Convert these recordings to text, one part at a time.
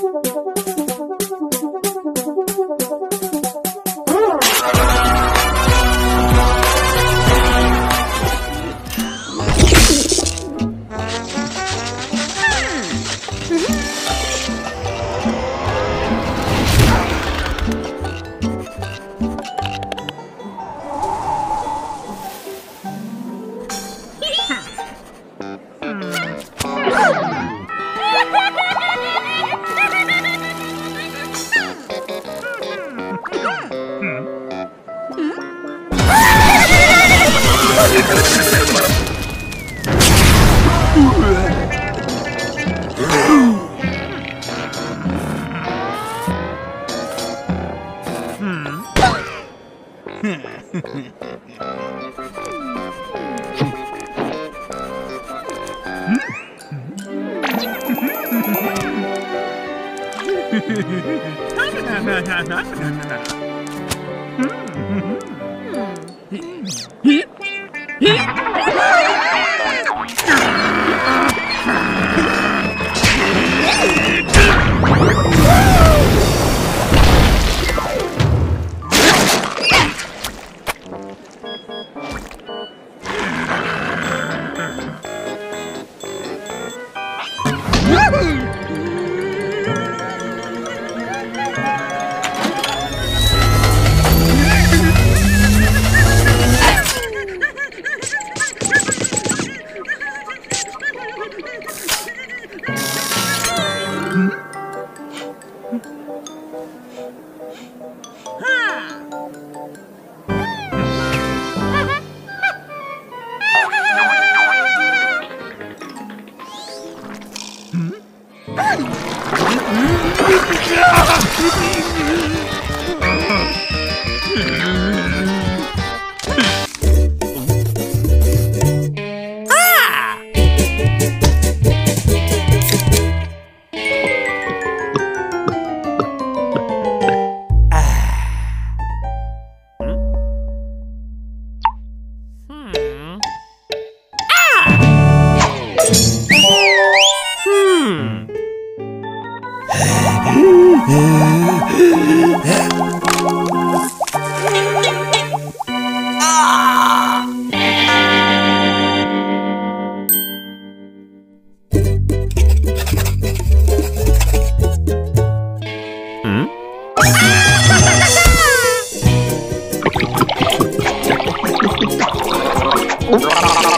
Thank you. Hmm. Uf.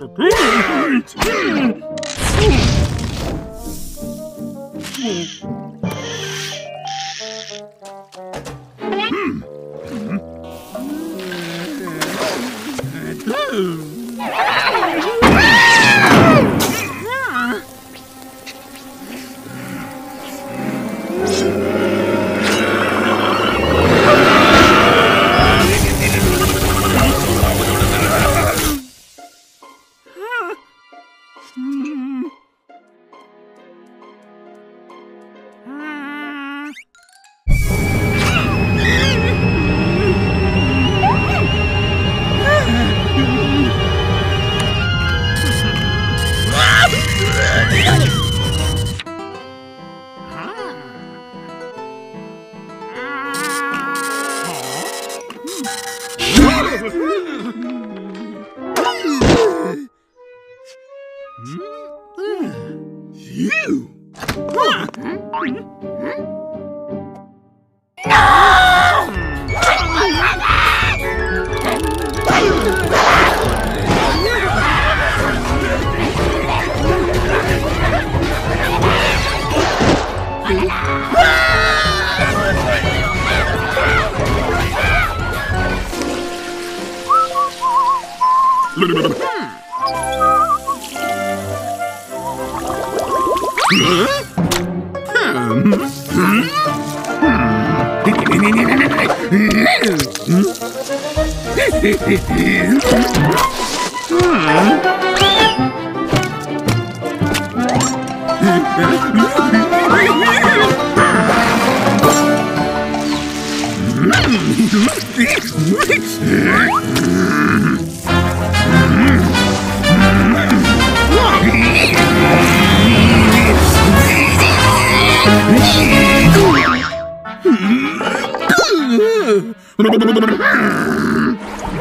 entertaining treats! Hmm.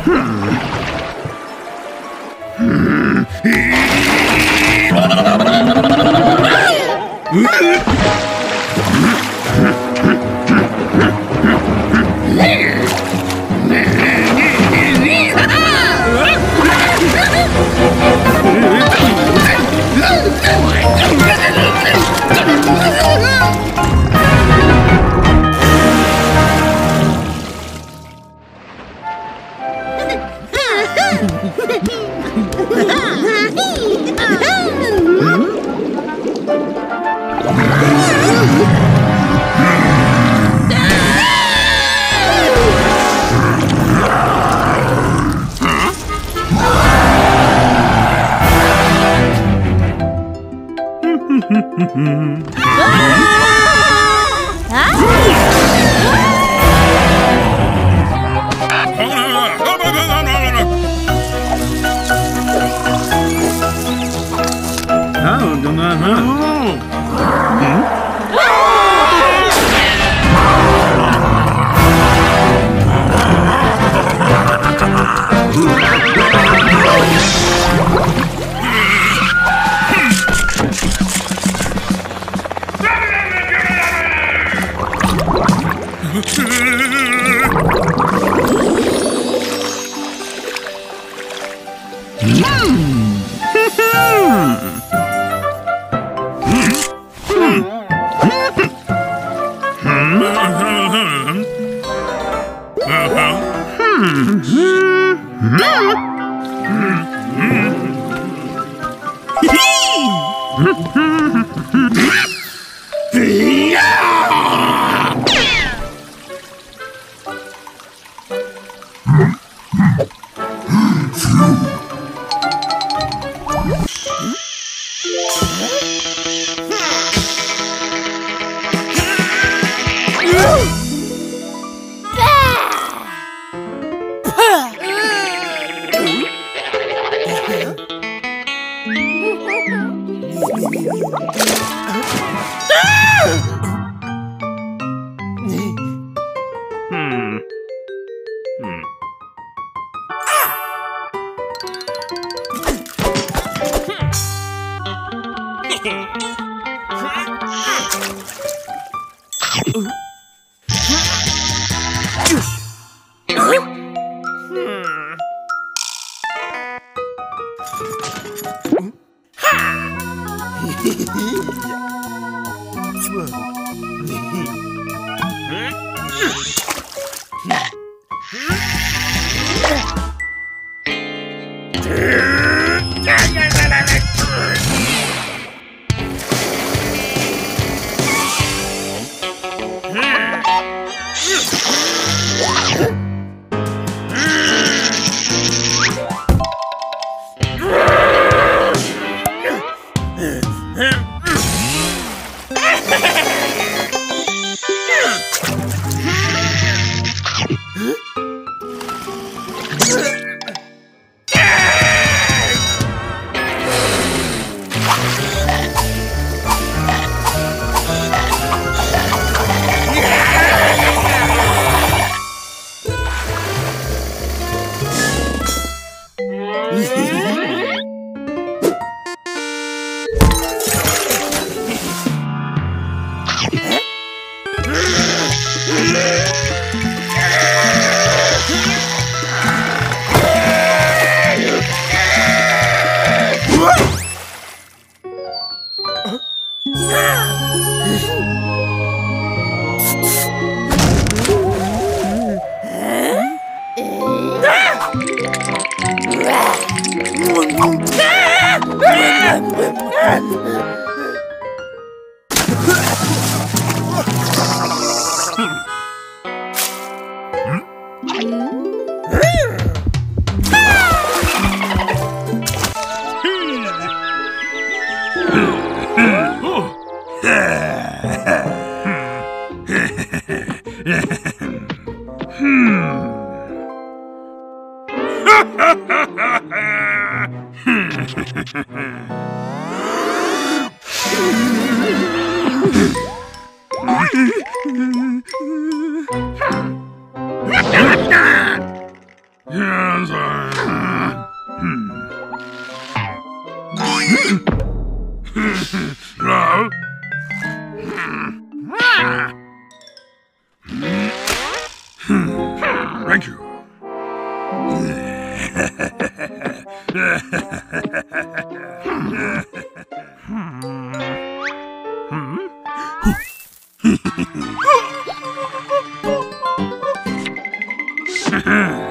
Oh, Hmm. Hmm. Thank Aww.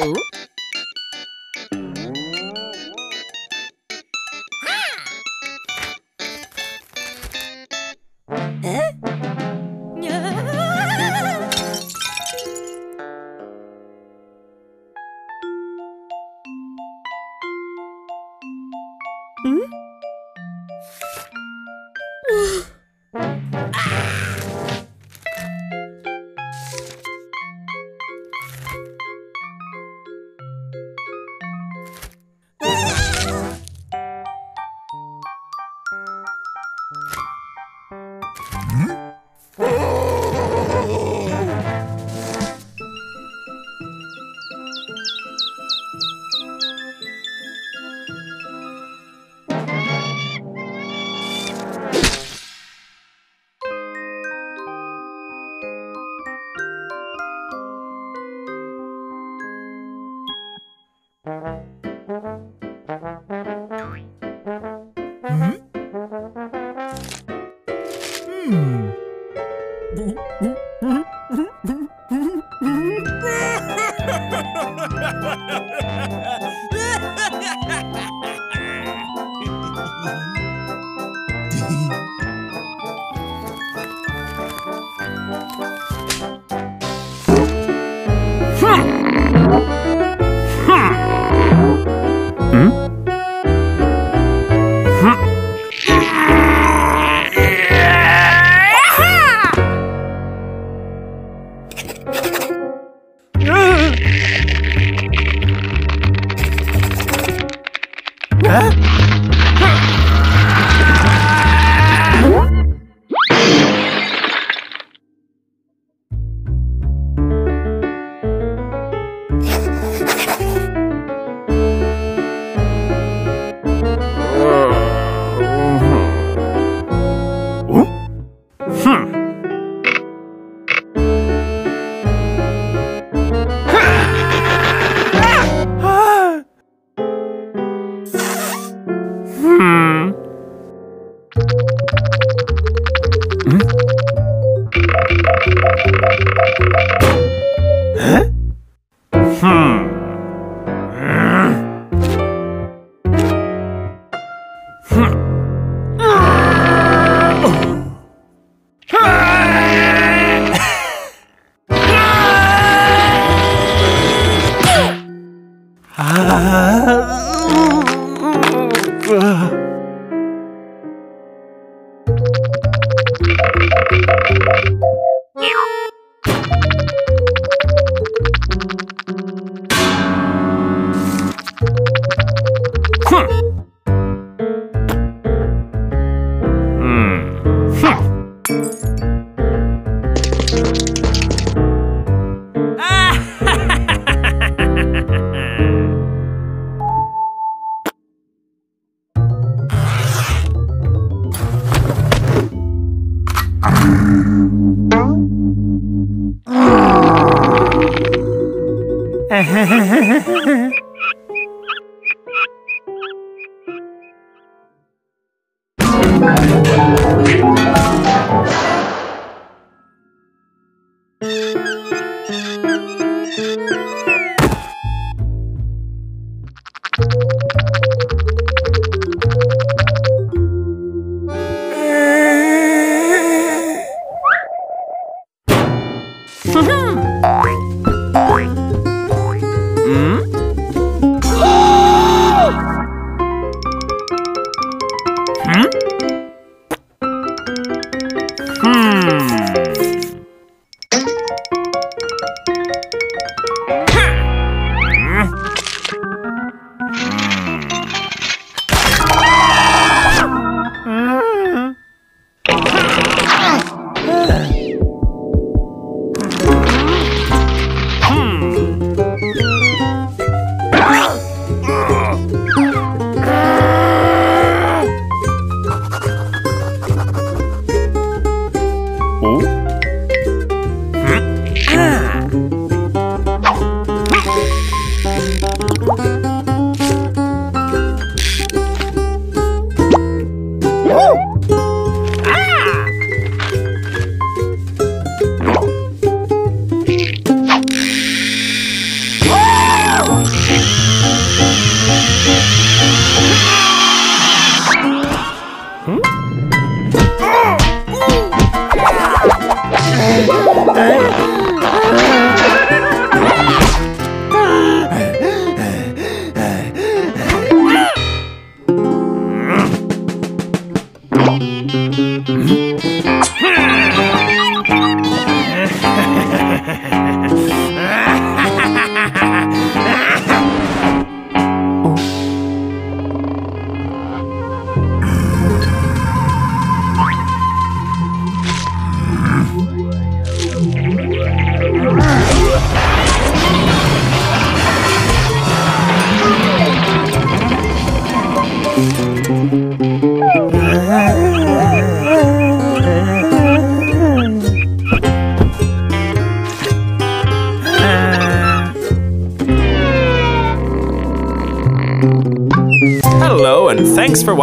Oh. Thank.